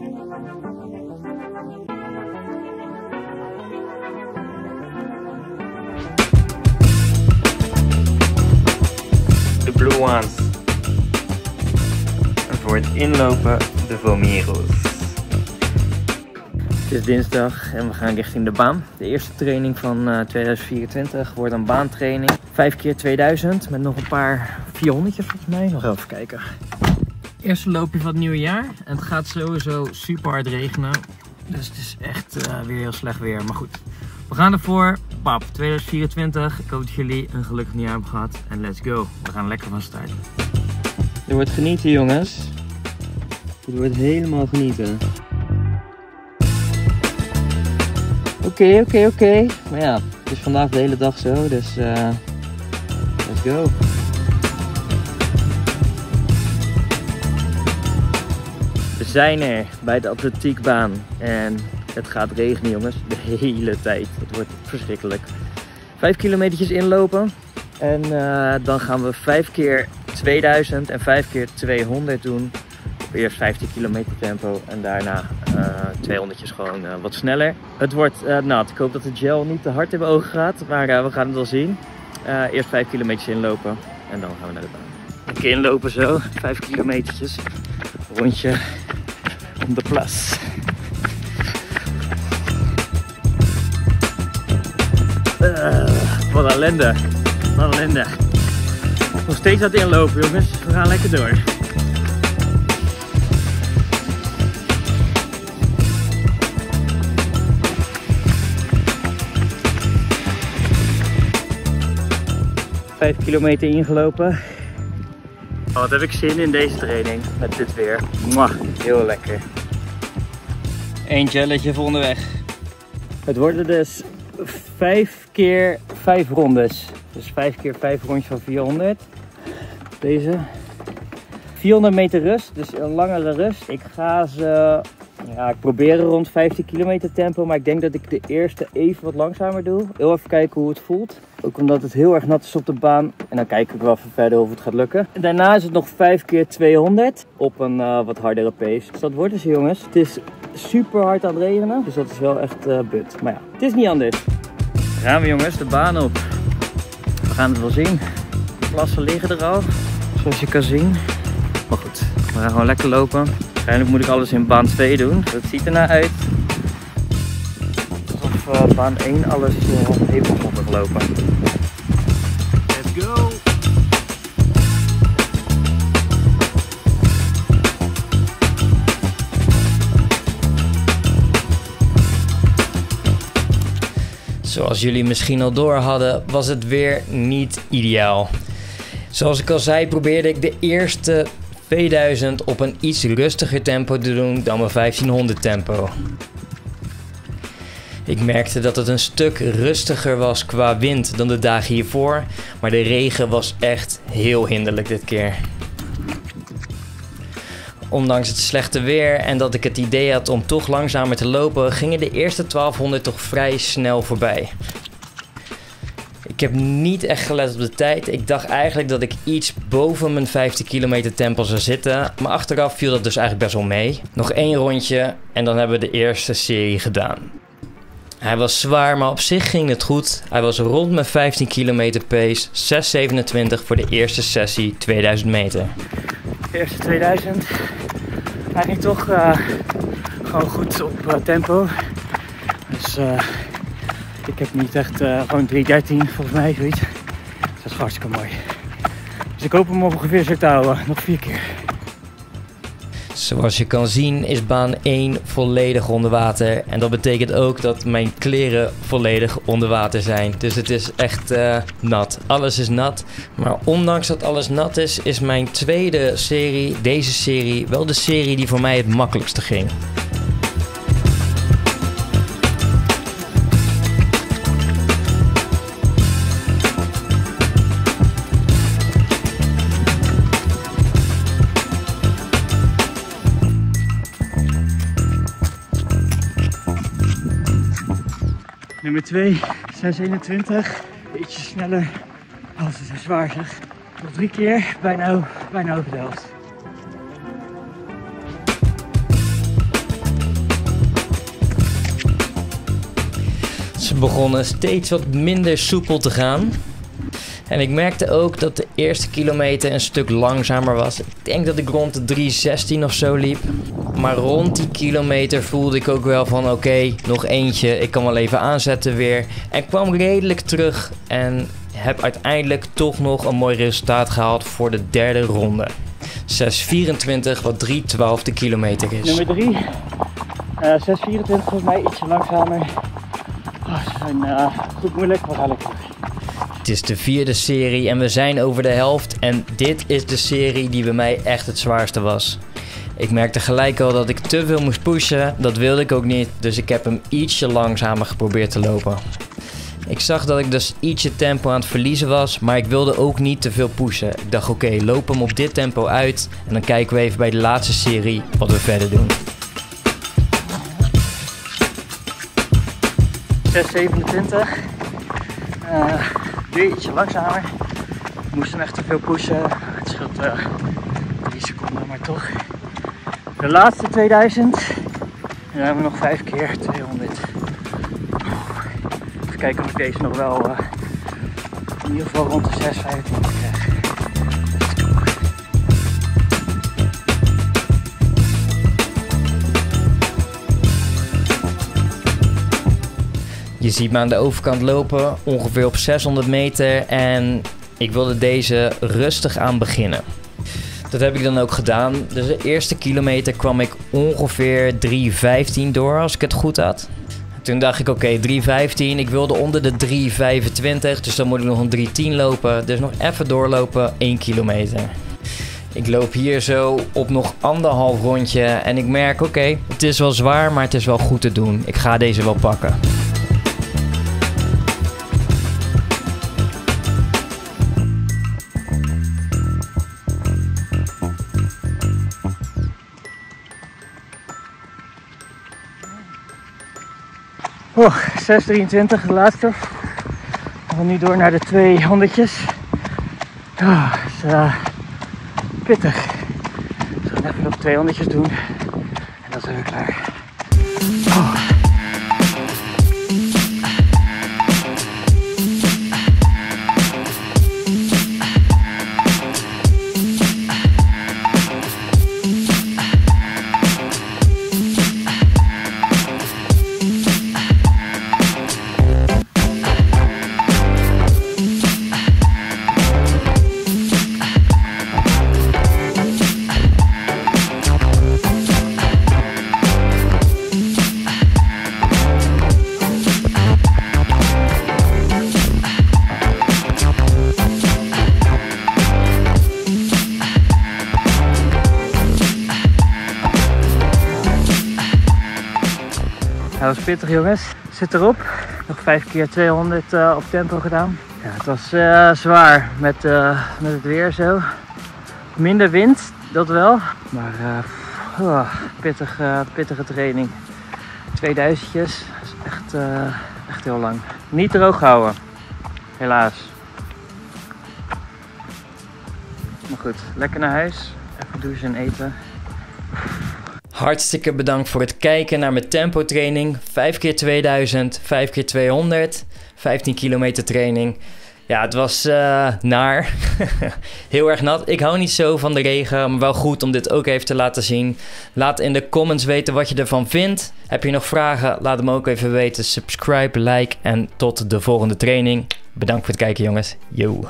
De Blue Ones. En voor het inlopen de Vomiros. Het is dinsdag en we gaan richting de baan. De eerste training van uh, 2024 wordt een baantraining. 5 keer 2000 met nog een paar 400 volgens mij. Nog even kijken. Eerste loopje van het nieuwe jaar. En het gaat sowieso super hard regenen. Dus het is echt uh, weer heel slecht weer. Maar goed, we gaan ervoor. Pap, 2024. Ik hoop dat jullie een gelukkig nieuwjaar hebben gehad. En let's go. We gaan lekker van start. Er wordt genieten jongens. Er wordt helemaal genieten. Oké, oké, oké. Maar ja, het is vandaag de hele dag zo, dus uh, let's go. Zijn er bij de atletiekbaan en het gaat regenen jongens, de hele tijd. Het wordt verschrikkelijk. Vijf kilometertjes inlopen en uh, dan gaan we vijf keer 2000 en vijf keer 200 doen eerst 15 kilometer tempo en daarna uh, 200 gewoon uh, wat sneller. Het wordt nat. Ik hoop dat de gel niet te hard in mijn ogen gaat, maar we gaan het wel zien. eerst 5 kilometer inlopen en dan gaan we naar de baan. Een keer inlopen zo, 5 kilometertjes. Rondje de plas. wat ellende. Wat ellende. Nog steeds aan het inlopen jongens. We gaan lekker door. Vijf kilometer ingelopen. Oh, wat heb ik zin in deze training met dit weer. Mwah, heel lekker. Eén gelletje voor onderweg. Het worden dus vijf keer vijf rondes. Dus vijf keer vijf rondjes van 400. Deze. 400 meter rust, dus een langere rust. Ik ga ze, ja, ik probeer rond 15 kilometer tempo, maar ik denk dat ik de eerste even wat langzamer doe. Heel even kijken hoe het voelt. Ook omdat het heel erg nat is op de baan. En dan kijk ik wel even verder of het gaat lukken. En daarna is het nog 5 keer 200 op een uh, wat hardere pace. Dus dat wordt dus jongens. Het is super hard aan het regenen, dus dat is wel echt uh, but. Maar ja, het is niet anders. Daar gaan we jongens, de baan op. We gaan het wel zien. De plassen liggen er al, zoals je kan zien. Maar goed, we gaan gewoon lekker lopen. Waarschijnlijk moet ik alles in baan 2 doen. Dat ziet er naar uit. Alsof uh, baan 1 alles uh, heeft opgelopen. Let's go! Zoals jullie misschien al door hadden, was het weer niet ideaal. Zoals ik al zei, probeerde ik de eerste 2000 op een iets rustiger tempo te doen dan mijn 1500 tempo. Ik merkte dat het een stuk rustiger was qua wind dan de dagen hiervoor, maar de regen was echt heel hinderlijk dit keer. Ondanks het slechte weer en dat ik het idee had om toch langzamer te lopen, gingen de eerste 1200 toch vrij snel voorbij. Ik heb niet echt gelet op de tijd. Ik dacht eigenlijk dat ik iets boven mijn 15 kilometer tempo zou zitten. Maar achteraf viel dat dus eigenlijk best wel mee. Nog één rondje en dan hebben we de eerste serie gedaan. Hij was zwaar, maar op zich ging het goed. Hij was rond mijn 15 kilometer pace. 6,27 voor de eerste sessie 2000 meter. De eerste 2000. Hij ging toch uh, gewoon goed op uh, tempo. Dus uh, ik heb niet echt uh, gewoon 3.13 volgens mij, zoiets. Dus dat is hartstikke mooi. Dus ik hoop hem ongeveer zo te houden. Nog vier keer. Zoals je kan zien is baan 1 volledig onder water. En dat betekent ook dat mijn kleren volledig onder water zijn. Dus het is echt uh, nat. Alles is nat. Maar ondanks dat alles nat is, is mijn tweede serie, deze serie, wel de serie die voor mij het makkelijkste ging. Nummer 2, 621. Beetje sneller. Als het is zwaar. Nog drie keer, bijna, bijna over de helft. Ze begonnen steeds wat minder soepel te gaan. En ik merkte ook dat de eerste kilometer een stuk langzamer was. Ik denk dat ik rond de 3.16 of zo liep. Maar rond die kilometer voelde ik ook wel van oké, nog eentje. Ik kan wel even aanzetten weer. En kwam redelijk terug en heb uiteindelijk toch nog een mooi resultaat gehaald voor de derde ronde. 6.24, wat 3.12 de kilometer is. Nummer 3. Uh, 6.24 volgens mij ietsje langzamer. Oh, zijn uh, goed moeilijk, maar eigenlijk Het is de vierde serie en we zijn over de helft. En dit is de serie die bij mij echt het zwaarste was. Ik merkte gelijk al dat ik te veel moest pushen. Dat wilde ik ook niet. Dus ik heb hem ietsje langzamer geprobeerd te lopen. Ik zag dat ik dus ietsje tempo aan het verliezen was, maar ik wilde ook niet te veel pushen. Ik dacht oké, loop hem op dit tempo uit en dan kijken we even bij de laatste serie wat we verder doen. 627. Uh, weer ietsje langzamer. Ik moest hem echt te veel pushen. Het scheelt uh, 3 seconden, maar toch. De laatste 2000. En dan hebben we nog 5 keer 200 kijken of ik deze nog wel uh, in ieder geval rond de 6, 25 krijg. Je ziet me aan de overkant lopen, ongeveer op 600 meter. En ik wilde deze rustig aan beginnen. Dat heb ik dan ook gedaan. Dus de eerste kilometer kwam ik ongeveer 3.15 door, als ik het goed had. Toen dacht ik, oké, okay, 3.15. Ik wilde onder de 3.25. Dus dan moet ik nog een 3.10 lopen. Dus nog even doorlopen, 1 kilometer. Ik loop hier zo op nog anderhalf rondje. En ik merk, oké, het is wel zwaar, maar het is wel goed te doen. Ik ga deze wel pakken. Oh, 6,23 de laatste. We gaan nu door naar de twee honderdjes. Oh, is uh, pittig. We gaan even nog twee honderdjes doen. En dan zijn we klaar. Oh. Dat pittig jongens. Zit erop. Nog 5 keer 200 uh, op tempo gedaan. Ja, het was uh, zwaar met, uh, met het weer zo. Minder wind, dat wel. Maar oh, pittig, pittige training. 2000 is echt, echt heel lang. Niet droog houden. Helaas. Maar goed, lekker naar huis. Even douchen en eten. Hartstikke bedankt voor het kijken naar mijn tempo training. 5 keer 2000, 5 keer 200, 15 kilometer training. Ja, het was uh, naar. Heel erg nat. Ik hou niet zo van de regen, maar wel goed om dit ook even te laten zien. Laat in de comments weten wat je ervan vindt. Heb je nog vragen? Laat hem ook even weten. Subscribe, like en tot de volgende training. Bedankt voor het kijken jongens. Yo.